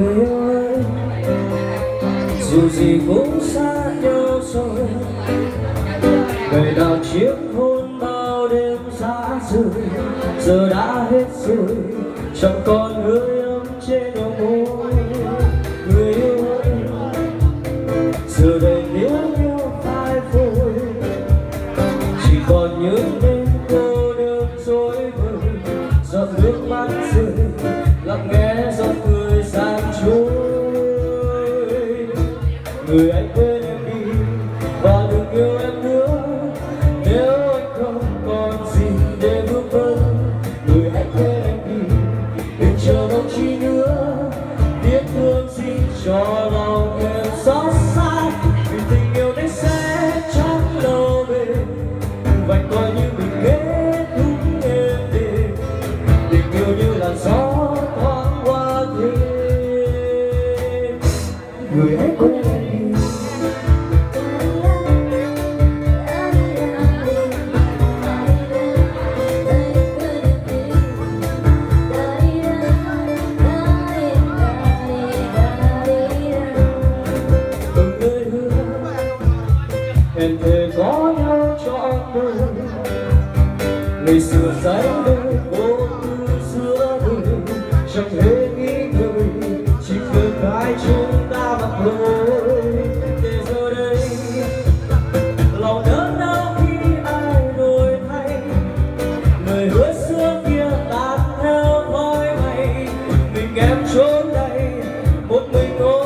người ơi dù gì cũng xa nhau rồi. Ngày nào chiếc hôn bao đêm xa rời, giờ đã hết rồi. Chẳng còn hơi ấm trên đầu môi, người yêu ơi. Giờ đây nếu yêu phai phôi, chỉ còn những đêm cô đơn dối vời giọt nước mắt rơi. Người anh quên em đi và đừng yêu em nữa. Nếu anh không còn gì để vương vấn người anh quên em đi, đừng chờ mong chi nữa. Biết thương gì cho lòng em xót xa, vì tình yêu đấy sẽ chẳng lâu bền Vạch coi như mình kết thúc êm đềm tình yêu như là gió thoáng qua thế. Người hãy quên hẹn thề có nhau trọn đời ngày xưa say đôi vô tư giữa đời chẳng hề nghĩ ngợi, chỉ cần hai chúng ta mặt lối. Để giờ đây, lòng đớn đau khi ai đổi thay. Lời hứa xưa kia tan theo khói mây mình em trốn đây, một mình tôi.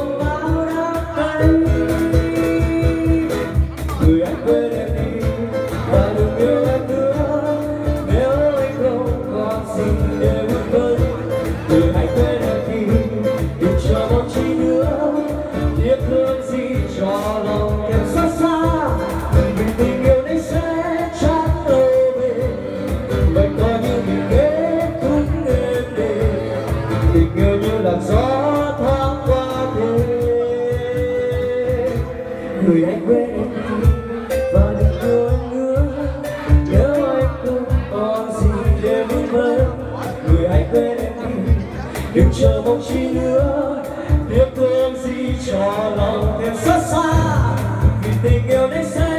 Người hãy quên em đừng chờ mong chi nữa tiếc thương gì cho lòng thêm xót xa. Vì tình yêu đến xa